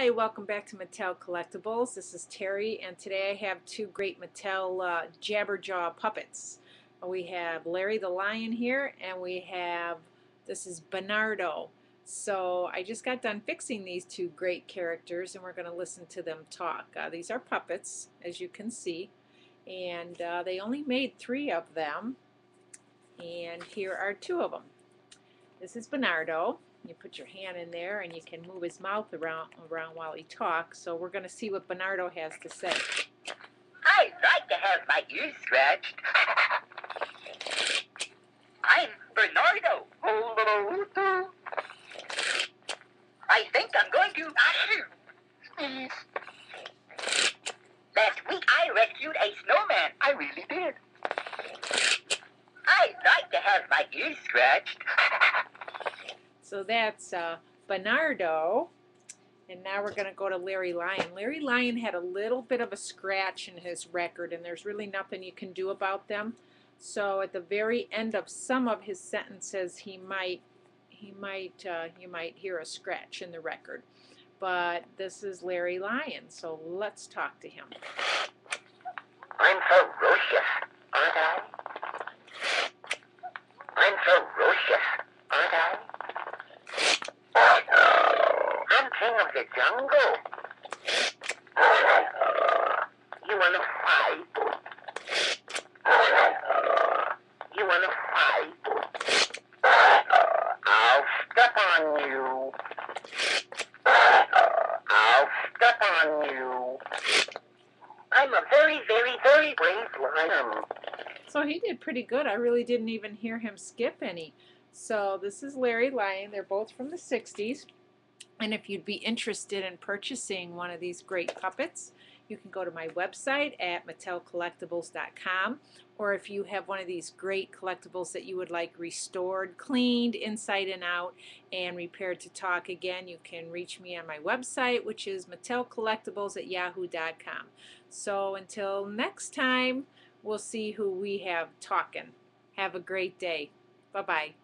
Hi, welcome back to Mattel Collectibles. This is Terri, and today I have two great Mattel uh, Jabberjaw puppets. We have Larry the Lion here, and we have, this is Bernardo. So I just got done fixing these two great characters, and we're going to listen to them talk. Uh, these are puppets, as you can see, and uh, they only made three of them, and here are two of them. This is Bernardo. You put your hand in there and you can move his mouth around around while he talks. So we're going to see what Bernardo has to say. I'd like to have my ears scratched. I'm Bernardo. I think I'm going to sneeze. Last week I rescued a snowman. I really did. I'd like to have my ears scratched. So that's uh, Bernardo. And now we're going to go to Larry Lion. Larry Lion had a little bit of a scratch in his record, and there's really nothing you can do about them. So at the very end of some of his sentences, he might, he might, uh, you might hear a scratch in the record. But this is Larry Lion, so let's talk to him. I'm ferocious, aren't I? I'm ferocious, aren't I? I'm king of the jungle. You wanna fight? You wanna fight? I'll step on you. I'll step on you. I'm a very, very, very brave lion. So he did pretty good. I really didn't even hear him skip any. So this is Larry Lion. They're both from the 60s. And if you'd be interested in purchasing one of these great puppets, you can go to my website at mattelcollectibles.com or if you have one of these great collectibles that you would like restored, cleaned inside and out, and repaired to talk again, you can reach me on my website, which is mattelcollectibles at yahoo.com. So until next time, we'll see who we have talking. Have a great day. Bye-bye.